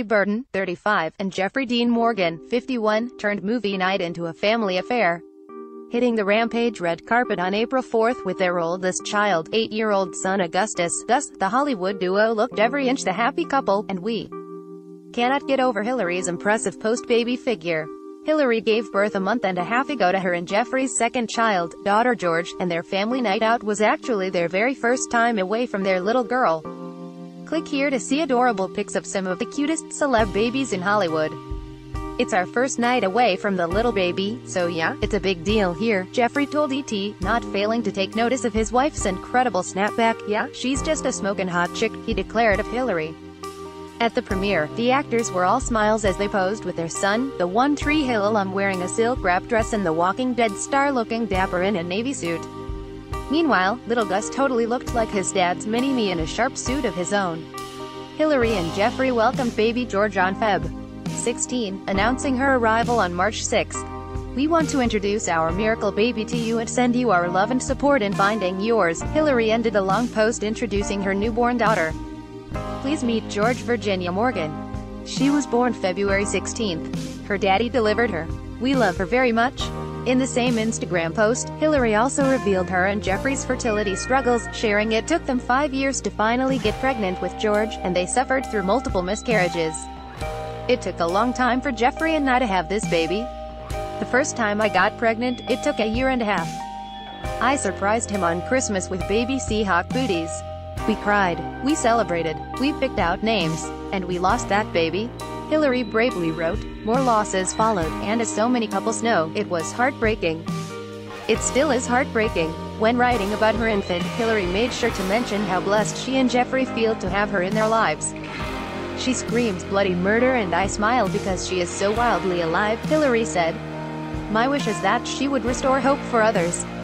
Burton, 35, and Jeffrey Dean Morgan, 51, turned movie night into a family affair. Hitting the Rampage red carpet on April 4 with their oldest child, eight-year-old son Augustus, thus, the Hollywood duo looked every inch the happy couple, and we cannot get over Hilarie's impressive post-baby figure. Hilarie gave birth a month and a half ago to her and Jeffrey's second child, daughter George, and their family night out was actually their very first time away from their little girl. Click here to see adorable pics of some of the cutest celeb babies in Hollywood. It's our first night away from the little baby, so yeah, it's a big deal here, Jeffrey told E.T., not failing to take notice of his wife's incredible snapback, yeah, she's just a smoking hot chick, he declared of Hilarie. At the premiere, the actors were all smiles as they posed with their son, the One Tree Hill alum wearing a silk wrap dress and the Walking Dead star looking dapper in a navy suit. Meanwhile, little Gus totally looked like his dad's mini-me in a sharp suit of his own. Hilarie and Jeffrey welcomed baby George on Feb. 16, announcing her arrival on March 6. We want to introduce our miracle baby to you and send you our love and support in finding yours. Hilarie ended a long post introducing her newborn daughter. Please meet George Virginia Morgan. She was born February 16. Her daddy delivered her. We love her very much. In the same Instagram post, Hilarie also revealed her and Jeffrey's fertility struggles, sharing it took them five years to finally get pregnant with George, and they suffered through multiple miscarriages. It took a long time for Jeffrey and I to have this baby. The first time I got pregnant, it took a year and a half. I surprised him on Christmas with baby Seahawk booties. We cried, we celebrated, we picked out names, and we lost that baby. Hilarie bravely wrote, more losses followed, and as so many couples know, it was heartbreaking. It still is heartbreaking. When writing about her infant, Hilarie made sure to mention how blessed she and Jeffrey feel to have her in their lives. She screams bloody murder and I smile because she is so wildly alive, Hilarie said. My wish is that she would restore hope for others.